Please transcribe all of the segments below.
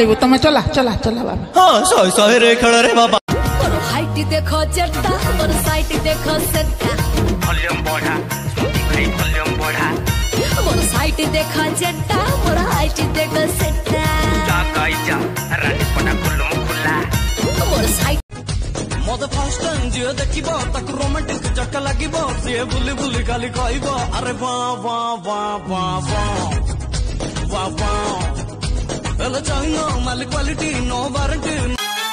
ଖେଳିବୁ। ତମେ ଚଲା ଚଲା ଚଲା ବାବା। ହଁ ଶହେ ଶହେରେ ଖେଳରେ ବାବା। ହାଇଟ୍ ଦେଖ ଚେଟା ମୋର ସାଇଟ୍ ଦେଖ ସେଟା ଭଲ୍ୟୁମ୍ ବଢା ଭାଇ ଭଲ୍ୟୁମ୍ ବଢା। ମୋର ସାଇଟ୍ ଦେଖ ଚେଟା ମୋର ହାଇଟ୍ ଦେଖ ସେଟା ଯା କାଇ ଯା ରାଣିପନା ଖୁଲୁମ ଖୁଲା ମୋର ସାଇଟ୍ ମଦ ଫାଷ୍ଟ ଟାଇମ୍ ଯିଏ ଦେଖିବ ତାକୁ ରୋମାଣ୍ଟିକ ଚକା ଲାଗିବ। ସିଏ ବୁଲି ବୁଲି ଖାଲି କହିବ ଆରେ ବା ବା ବା ବା ବା ବା ବା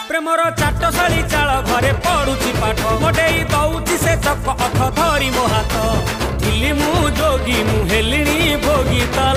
ପ୍ରେମର ଚାଟଶାଳୀ ଚାଳ ଘରେ ପଡୁଛି ପାଠ। ମଡେଇ ଦଉଛି ସେ ଚକ ଅଥ ଧରି ମୋ ହାତ। ଥିଲି ମୁଁ ଯୋଗୀ ମୁଁ ହେଲିଣି ଭୋଗୀ ତଲ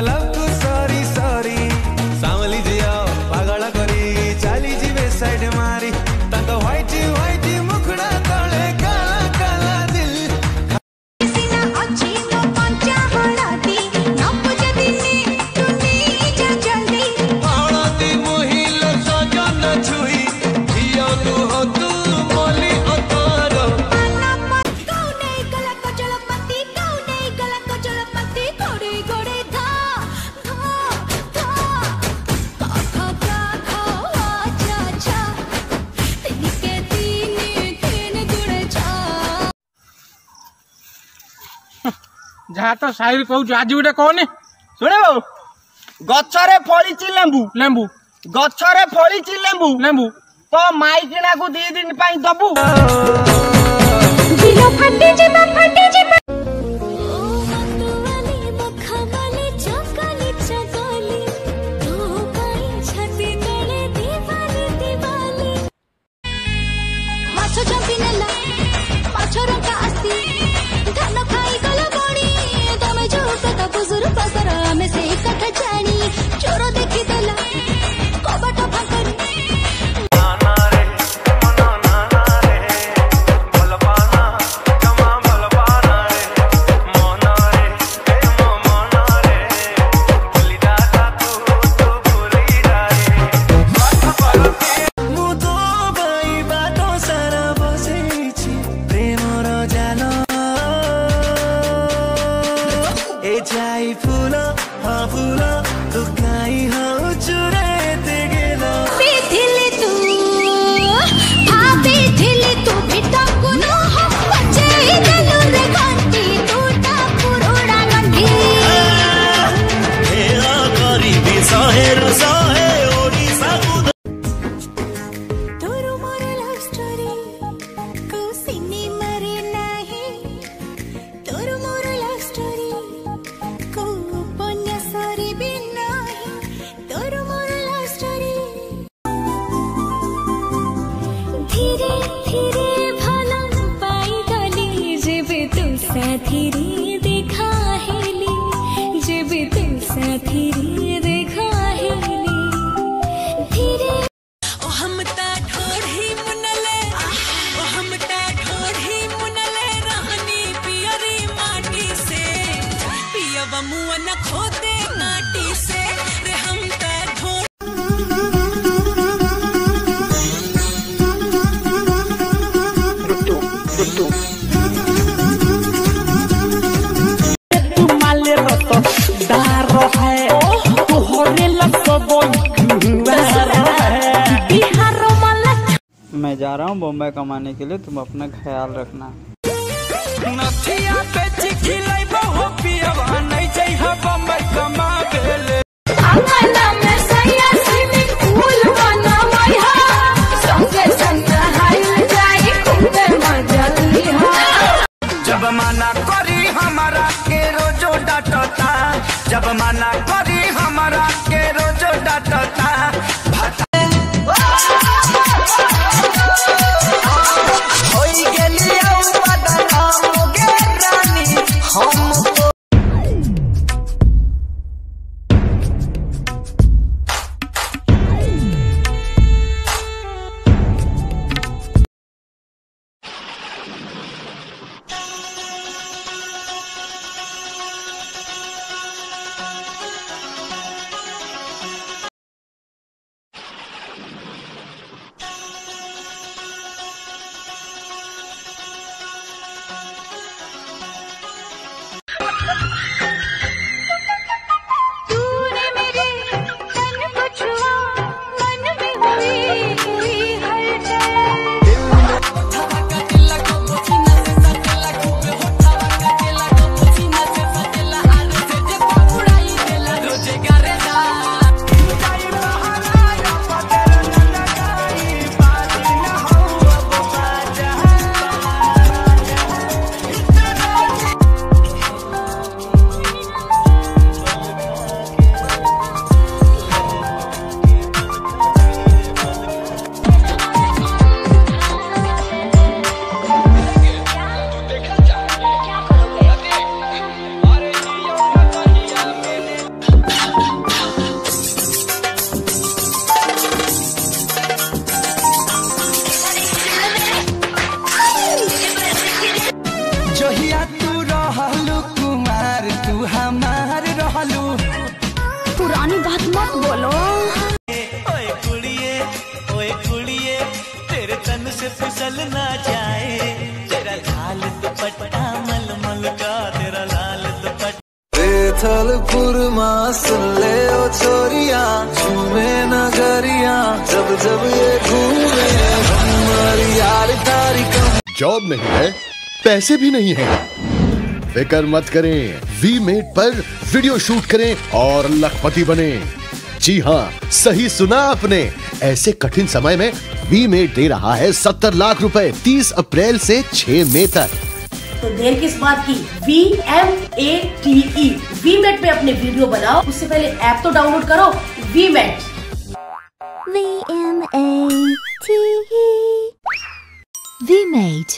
I love. ଯାହା ତ ସାହିରେ କହୁଛୁ ଆଜି ଗୋଟେ କହନି? ଶୁଣିବ ଗଛରେ ଫଳିଛି ଲେମ୍ବୁ। ଲେମ୍ବୁ। ଗଛରେ ଫଳିଛି ଲେମ୍ବୁ। ଲେମ୍ବୁ। ତୋ ମାଇକିଣାକୁ ଦି ଦିନ ପାଇଁ ଦବୁ। जा रहा हूँ बम्बई कमाने के लिए तुम अपना ख्याल रखना। हाँ, जब माना करी हमारा के रोजो डाटा जब माना मत बोलो। ओए कुड़िए ओए कुड़िए तेरे तन से फिसल ना जाए। तेरा लाल दुपट्टा मलमल का तेरा लाल दुपट्टा। थलपुरमा सुन ले ओ छोरिया झूमे नगरिया जब जब ये घूमे। हमारी यार तारी कम। जॉब नहीं है पैसे भी नहीं है। फिकर मत करें। वी मेड पर वीडियो शूट करें और लखपति बने। जी हाँ सही सुना आपने। ऐसे कठिन समय में वी मेड दे रहा है सत्तर लाख रुपए 30 अप्रैल से 6 मई तक। तो देर किस बात की? V M A T E VMate पे अपने वीडियो बनाओ। उससे पहले ऐप तो डाउनलोड करो। VMate V M A T E V made